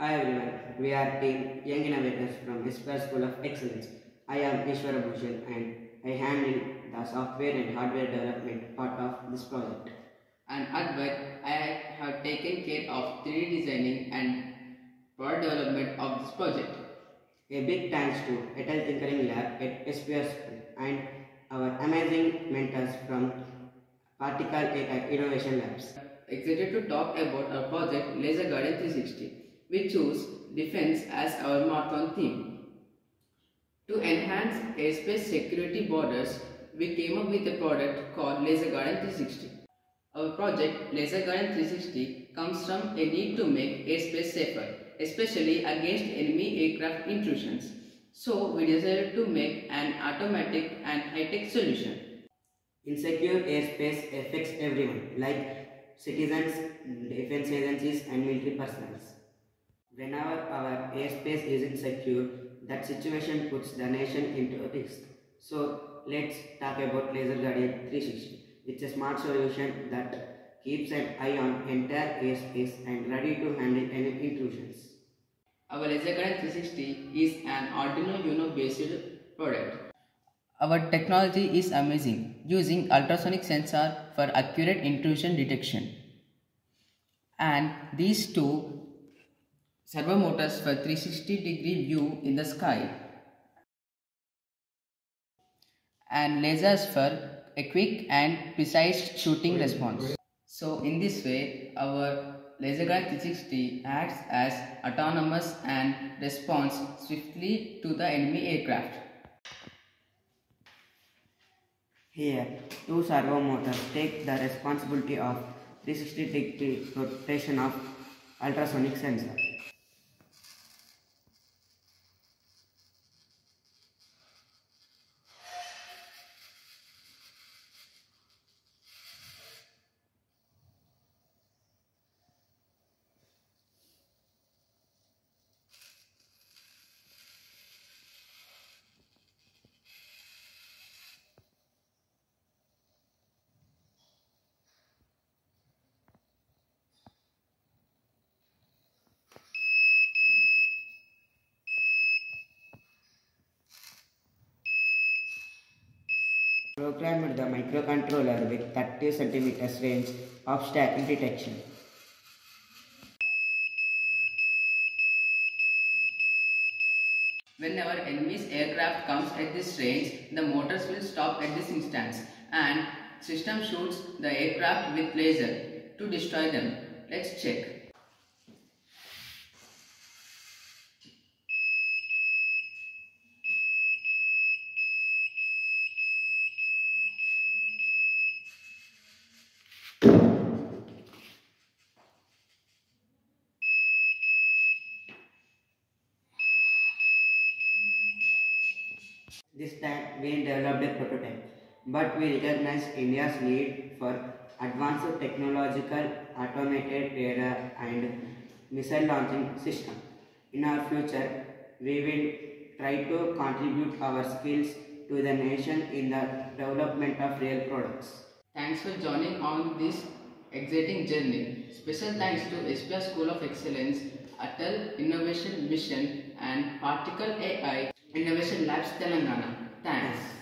Hi everyone, we are team Young Innovators from Whisper School of Excellence. I am Ishwara Bhushan and I handle the software and hardware development part of this project. And Advait, I have taken care of 3D designing and product development of this project. A big thanks to Atal Tinkering Lab at SPR School and our amazing mentors from Particle AI Innovation Labs. Excited to talk about our project Laser Guardian 360. We choose defense as our marathon theme. To enhance airspace security borders, we came up with a product called Laser Guardian 360. Our project Laser Guardian 360 comes from a need to make airspace safer, especially against enemy aircraft intrusions. So we decided to make an automatic and high-tech solution. Insecure airspace affects everyone, like citizens, defense agencies, and military personnel. Whenever our airspace isn't secure, that situation puts the nation into a risk. So let's talk about Laser Guardian 360. It's a smart solution that keeps an eye on entire airspace and ready to handle any intrusions. Our Laser Guardian 360 is an Arduino Uno based product. Our technology is amazing, using ultrasonic sensor for accurate intrusion detection. And these two servo motors for 360 degree view in the sky. And lasers for a quick and precise shooting response. So in this way, our Laser Guide 360 acts as autonomous and responds swiftly to the enemy aircraft. Here, two servo motors take the responsibility of 360 degree rotation of ultrasonic sensor. Programmed the microcontroller with 30 cm range of static detection. Whenever enemy's aircraft comes at this range, the motors will stop at this instance and system shoots the aircraft with laser to destroy them. Let's check. This time we developed a prototype, but we recognized India's need for advanced technological automated radar and missile launching system. In our future, we will try to contribute our skills to the nation in the development of real products. Thanks for joining on this exciting journey. Special thanks to SPR School of Excellence, Atal Innovation Mission and Particle AI Innovation Labs Telangana. Thanks.